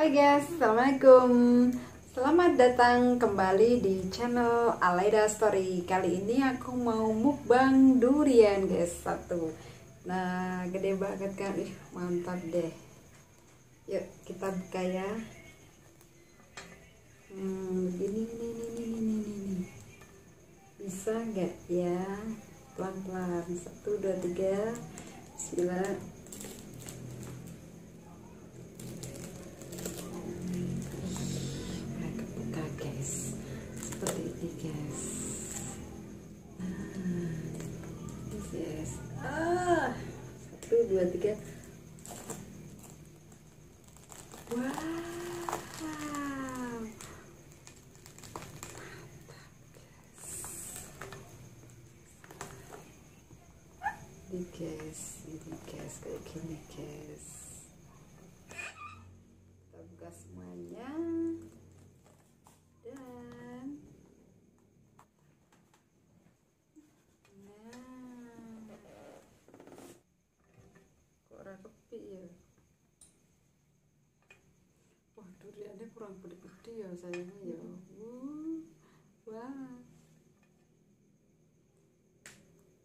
Hai guys, Assalamualaikum. Selamat datang kembali di channel Alaida Story. Kali ini aku mau mukbang durian guys Satu. Nah gede banget kan? Ih, Mantap deh. Yuk kita buka ya. Hmm begini nih nih nih nih nih nih. Bisa nggak? Ya Pelan-pelan. Satu, dua, tiga. Bismillah guys ini guys kayak gini guys kita buka semuanya. Dan nah kok rapi ya? Wah duriannya kurang gede-gede ya sayangnya ya. Wuh, wah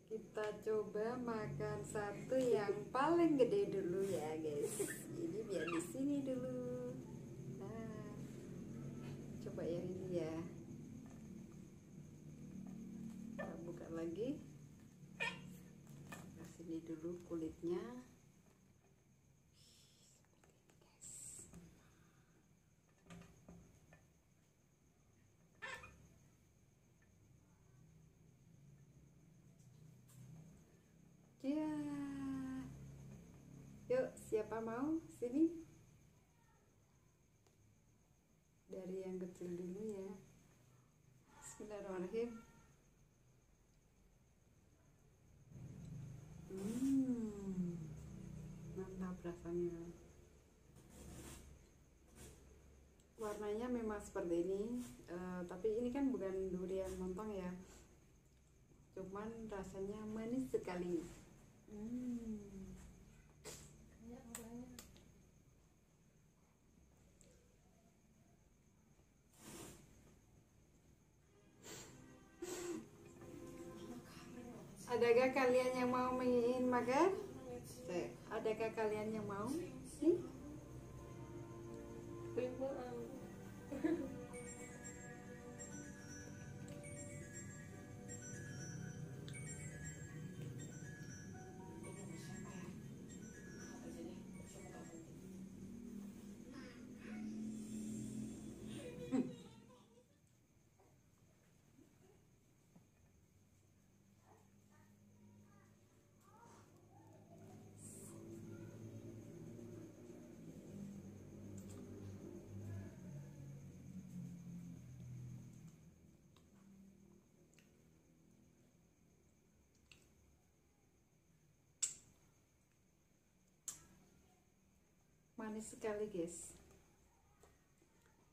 kita coba makan satu yang paling gede dulu ya guys. Ini biar di sini dulu. Nah coba yang ini ya. Kita buka lagi. Ke sini dulu kulitnya Ya. Mau? Sini. Dari yang kecil dulu ya. Bismillahirrahmanirrahim. Hmm. Mantap rasanya. Warnanya memang seperti ini, eh, tapi ini kan bukan durian montong ya. Cuman rasanya manis sekali. Hmm. Adakah kalian yang mau ingin makan? Adakah kalian yang mau? Nih. Manis sekali guys.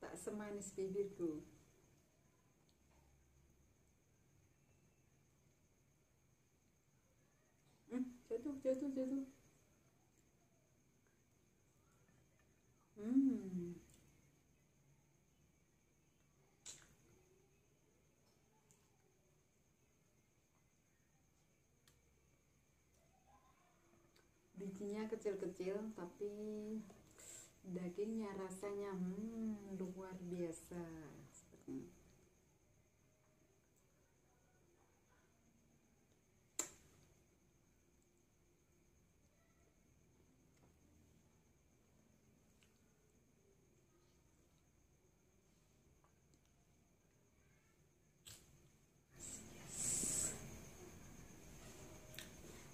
Tak semanis bibirku. Hmm, jatuh, jatuh, jatuh. Hmm. bijinya kecil-kecil tapi dagingnya rasanya hmm, luar biasa seperti ini.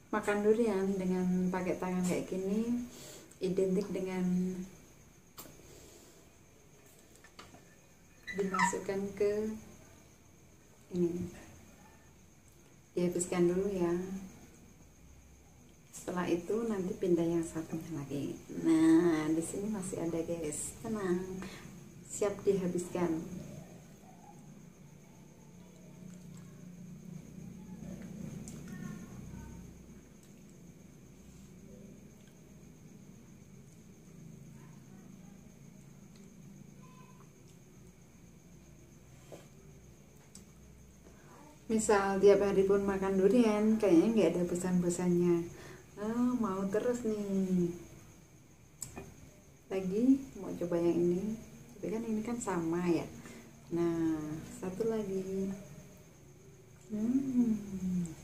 makan durian dengan pakai tangan kayak gini identik dengan dimasukkan ke ini. Dihabiskan dulu ya. Setelah itu nanti pindah yang satunya lagi. Nah di sini masih ada guys. Tenang. Siap dihabiskan misal tiap hari pun makan durian kayaknya nggak ada pesan-pesannya. Oh, mau terus nih. Lagi mau coba yang ini. Tapi kan ini kan sama ya. Nah satu lagi. Hmm.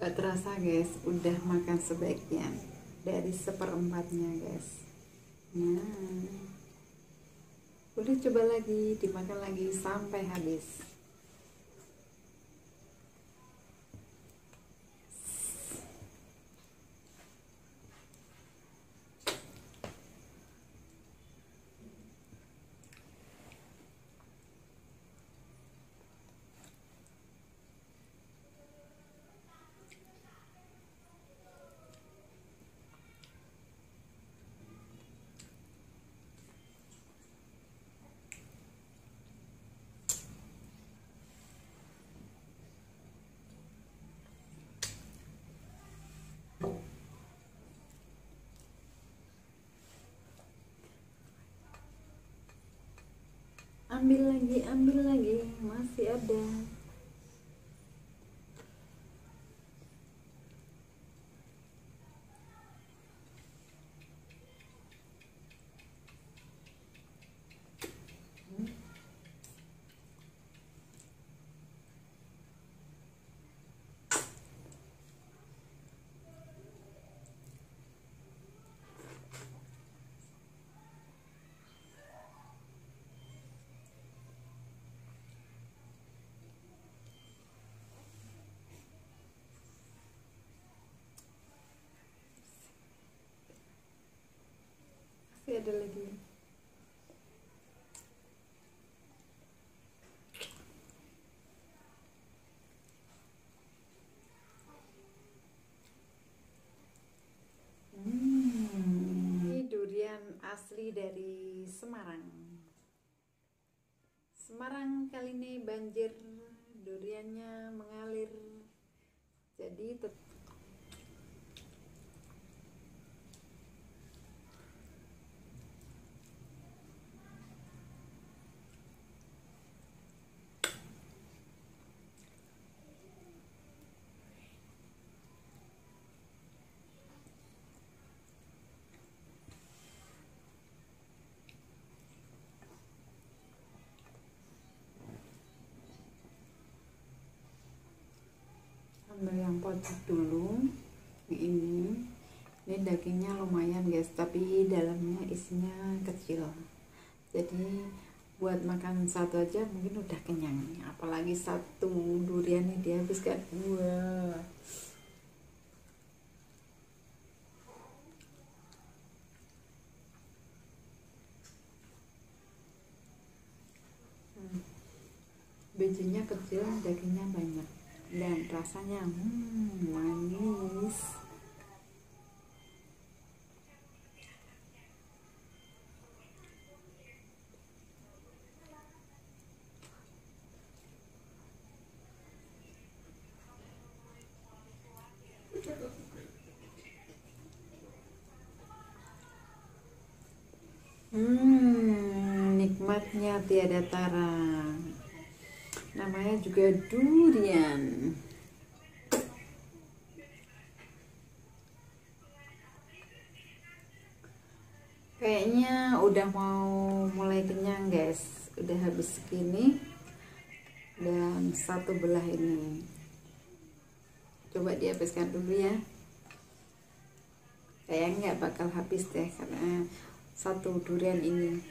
Gak terasa guys, udah makan sebagian dari seperempatnya guys. Nah, udah coba lagi, dimakan lagi sampai habis. Ambil lagi ambil lagi. Masih ada masih ada lagi. Hmm. ini durian asli dari Semarang. Semarang kali ini banjir duriannya mengalir. Jadi tetap pojok dulu ini. Ini dagingnya lumayan guys tapi dalamnya isinya kecil. Jadi buat makan satu aja mungkin udah kenyang. Apalagi satu durian ini dihabiskan. Dua hmm. bijinya kecil dagingnya banyak dan rasanya hmm, manis. Hmm, nikmatnya tiada tara namanya juga durian. Kayaknya udah mau mulai kenyang guys. Udah habis segini dan satu belah ini. Coba dihabiskan dulu ya. Kayaknya nggak bakal habis deh karena satu durian ini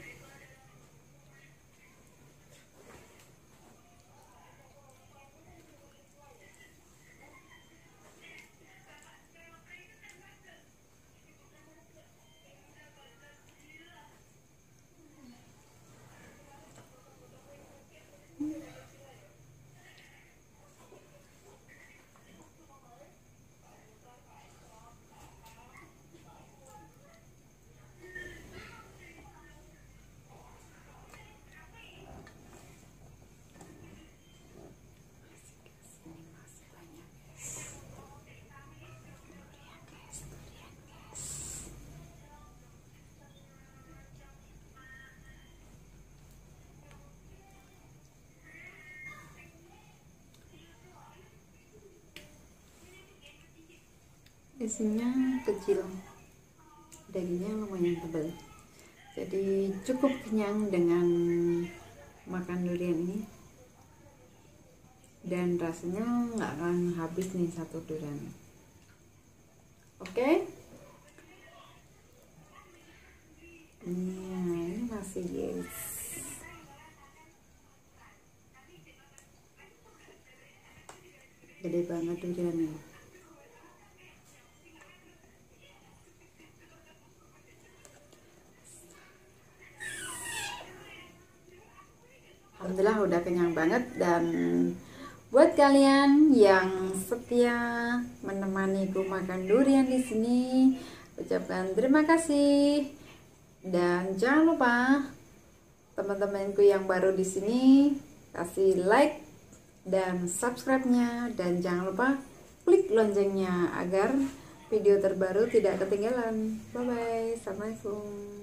isinya kecil. Dagingnya lumayan tebal. Jadi cukup kenyang dengan makan durian ini. Dan rasanya nggak akan habis nih satu durian. Oke? Okay? ini masih guys. Gede banget duriannya Alhamdulillah udah kenyang banget dan buat kalian yang setia menemani ku makan durian di sini ucapkan terima kasih dan jangan lupa teman-temanku yang baru di sini kasih like dan subscribe-nya dan jangan lupa klik loncengnya agar video terbaru tidak ketinggalan. Bye bye. Assalamualaikum.